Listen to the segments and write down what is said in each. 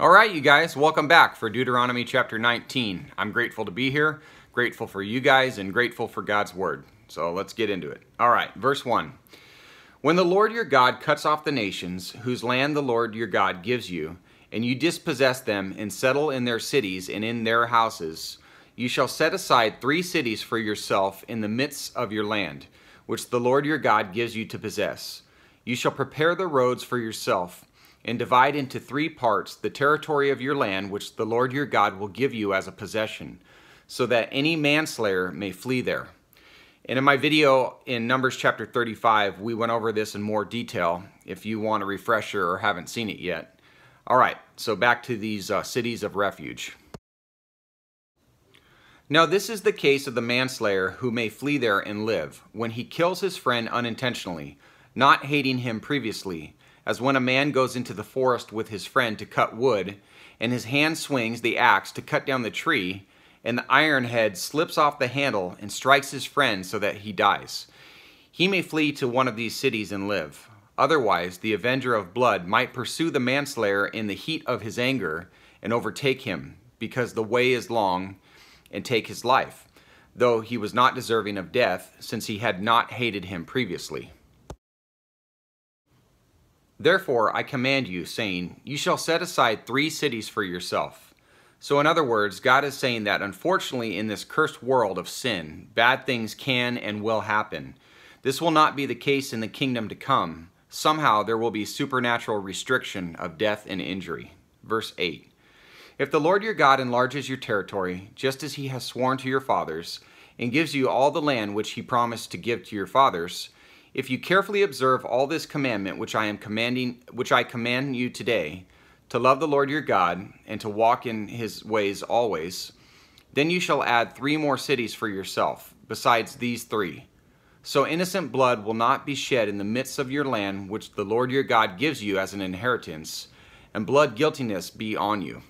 All right, you guys, welcome back for Deuteronomy chapter 19. I'm grateful to be here, grateful for you guys, and grateful for God's word. So let's get into it. All right, verse 1. When the Lord your God cuts off the nations, whose land the Lord your God gives you, and you dispossess them and settle in their cities and in their houses, you shall set aside three cities for yourself in the midst of your land, which the Lord your God gives you to possess. You shall prepare the roads for yourself and divide into three parts the territory of your land which the Lord your God will give you as a possession, so that any manslayer may flee there. And in my video in Numbers chapter 35, we went over this in more detail if you want a refresher or haven't seen it yet. All right, so back to these uh, cities of refuge. Now this is the case of the manslayer who may flee there and live, when he kills his friend unintentionally, not hating him previously, as when a man goes into the forest with his friend to cut wood, and his hand swings the axe to cut down the tree, and the iron head slips off the handle and strikes his friend so that he dies. He may flee to one of these cities and live. Otherwise, the avenger of blood might pursue the manslayer in the heat of his anger and overtake him, because the way is long, and take his life, though he was not deserving of death, since he had not hated him previously. Therefore I command you, saying, You shall set aside three cities for yourself. So, in other words, God is saying that unfortunately, in this cursed world of sin, bad things can and will happen. This will not be the case in the kingdom to come. Somehow there will be supernatural restriction of death and injury. Verse 8 If the Lord your God enlarges your territory, just as he has sworn to your fathers, and gives you all the land which he promised to give to your fathers, if you carefully observe all this commandment which I am commanding which I command you today, to love the Lord your God and to walk in his ways always, then you shall add three more cities for yourself, besides these three. So innocent blood will not be shed in the midst of your land which the Lord your God gives you as an inheritance, and blood guiltiness be on you.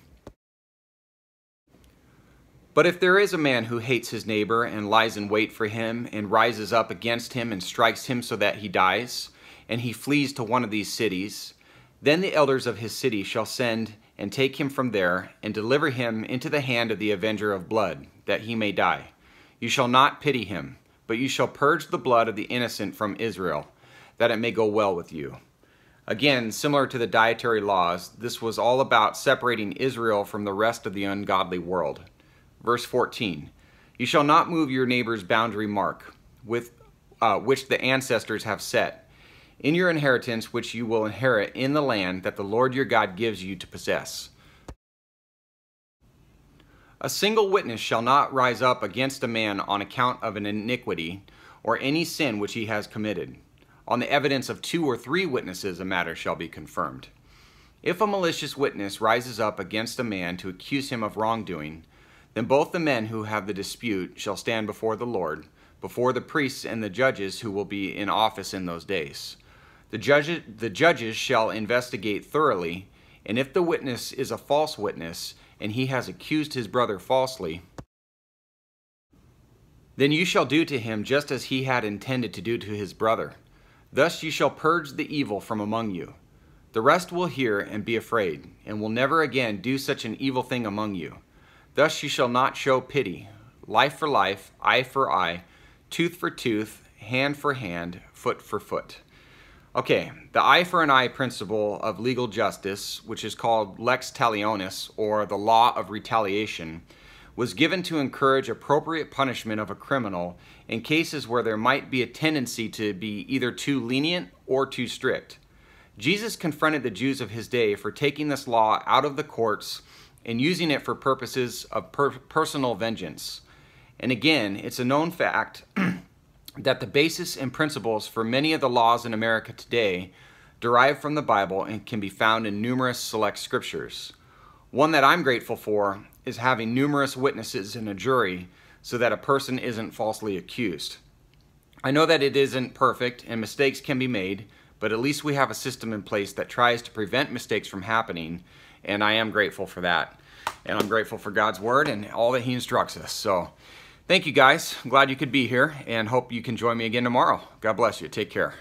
But if there is a man who hates his neighbor and lies in wait for him and rises up against him and strikes him so that he dies, and he flees to one of these cities, then the elders of his city shall send and take him from there and deliver him into the hand of the avenger of blood, that he may die. You shall not pity him, but you shall purge the blood of the innocent from Israel, that it may go well with you. Again, similar to the dietary laws, this was all about separating Israel from the rest of the ungodly world. Verse 14 You shall not move your neighbor's boundary mark, with uh, which the ancestors have set, in your inheritance which you will inherit in the land that the Lord your God gives you to possess. A single witness shall not rise up against a man on account of an iniquity or any sin which he has committed. On the evidence of two or three witnesses, a matter shall be confirmed. If a malicious witness rises up against a man to accuse him of wrongdoing, then both the men who have the dispute shall stand before the Lord, before the priests and the judges who will be in office in those days. The, judge, the judges shall investigate thoroughly, and if the witness is a false witness, and he has accused his brother falsely, then you shall do to him just as he had intended to do to his brother. Thus you shall purge the evil from among you. The rest will hear and be afraid, and will never again do such an evil thing among you. Thus you shall not show pity, life for life, eye for eye, tooth for tooth, hand for hand, foot for foot. Okay, the eye for an eye principle of legal justice, which is called lex talionis, or the law of retaliation, was given to encourage appropriate punishment of a criminal in cases where there might be a tendency to be either too lenient or too strict. Jesus confronted the Jews of his day for taking this law out of the courts and using it for purposes of per personal vengeance. And again, it's a known fact that the basis and principles for many of the laws in America today derive from the Bible and can be found in numerous select scriptures. One that I'm grateful for is having numerous witnesses in a jury so that a person isn't falsely accused. I know that it isn't perfect and mistakes can be made, but at least we have a system in place that tries to prevent mistakes from happening and I am grateful for that. And I'm grateful for God's word and all that he instructs us. So thank you guys. I'm glad you could be here and hope you can join me again tomorrow. God bless you. Take care.